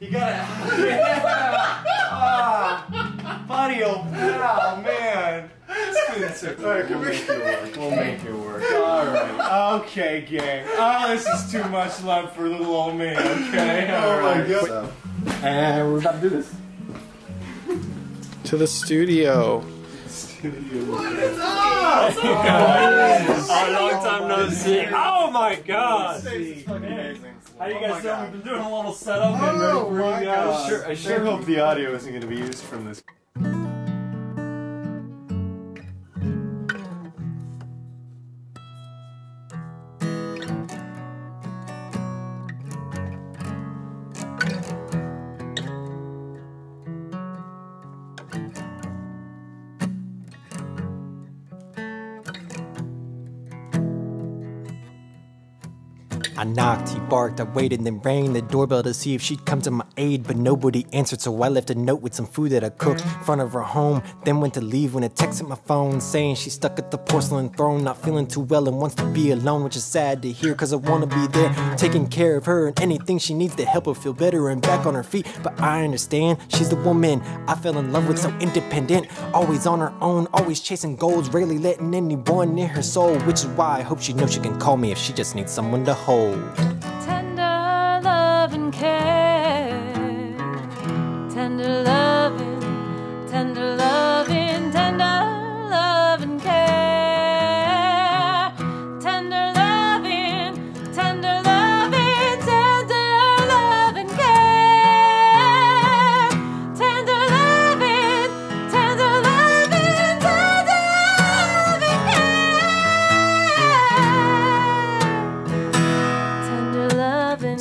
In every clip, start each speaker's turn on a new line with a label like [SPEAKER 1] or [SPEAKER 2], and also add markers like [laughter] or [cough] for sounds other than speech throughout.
[SPEAKER 1] You gotta. Yeah. [laughs] Ah, buddy, oh pal, man. Spencer. All right, we'll make it work. We'll make it work. All right. Okay, gang. Oh, this is too much love for little old man. Okay. All right.
[SPEAKER 2] god.
[SPEAKER 3] And we're about to do this.
[SPEAKER 4] To the studio. Studio.
[SPEAKER 5] What is Oh, long time no see. Oh Oh my god!
[SPEAKER 1] It's fucking amazing.
[SPEAKER 5] How you
[SPEAKER 1] Oh
[SPEAKER 5] guys doing? We've been doing a little setup and
[SPEAKER 2] Oh
[SPEAKER 5] ready for
[SPEAKER 2] my
[SPEAKER 5] you guys.
[SPEAKER 2] God.
[SPEAKER 1] Sure, I sure hope the audio isn't going to be used from this.
[SPEAKER 6] I knocked, he barked, I waited, then rang the doorbell to see if she'd come to my aid, but nobody answered, so I left a note with some food that I cooked in front of her home. Then went to leave when a text hit my phone saying she's stuck at the porcelain throne, not feeling too well and wants to be alone, which is sad to hear, cause I wanna be there, taking care of her and anything she needs to help her feel better and back on her feet. But I understand she's the woman I fell in love with, so independent, always on her own, always chasing goals, rarely letting anyone near her soul, which is why I hope she knows she can call me if she just needs someone to hold.
[SPEAKER 7] Tender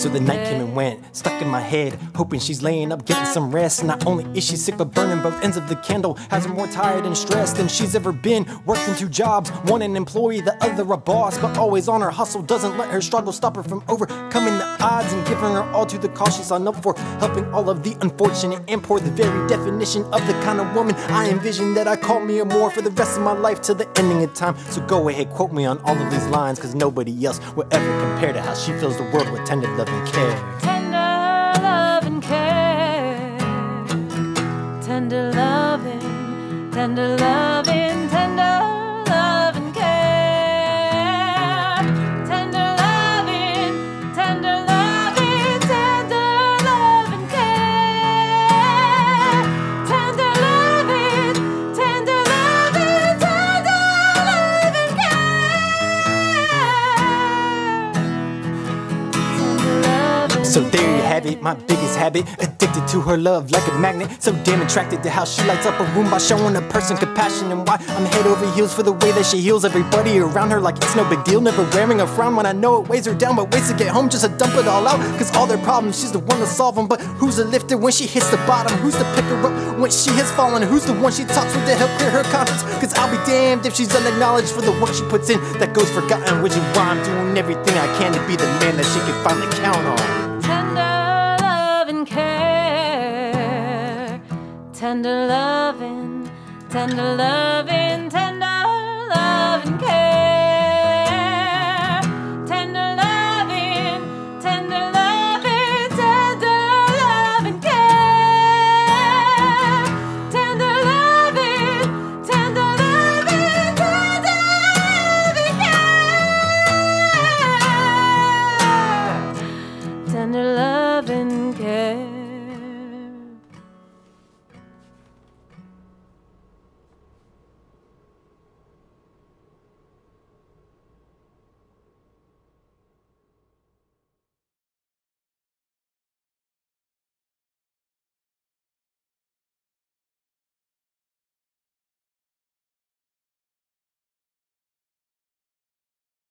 [SPEAKER 6] So the night came and went, stuck in my head, hoping she's laying up getting some rest. Not only is she sick, but burning both ends of the candle has her more tired and stressed than she's ever been. Working two jobs, one an employee, the other a boss, but always on her hustle doesn't let her struggle stop her from overcoming the odds and giving her all to the cause she's signed up for. Helping all of the unfortunate and poor, the very definition of the kind of woman I envision that I call me a more for the rest of my life till the ending of time. So go ahead, quote me on all of these lines, cause nobody else will ever compare to how she fills the world with
[SPEAKER 7] tender love and care.
[SPEAKER 6] So there you have it, my biggest habit. Addicted to her love like a magnet. So damn attracted to how she lights up a room by showing a person compassion and why I'm head over heels for the way that she heals everybody around her like it's no big deal. Never wearing a frown when I know it weighs her down, but waits to get home just to dump it all out. Cause all their problems, she's the one to solve them. But who's the lifter when she hits the bottom? Who's to pick her up when she has fallen? Who's the one she talks with to help clear her conscience? Cause I'll be damned if she's unacknowledged for the work she puts in that goes forgotten, which is why I'm doing everything I can to be the man that she can finally count on.
[SPEAKER 7] Tender love and care. Tender loving, tender loving,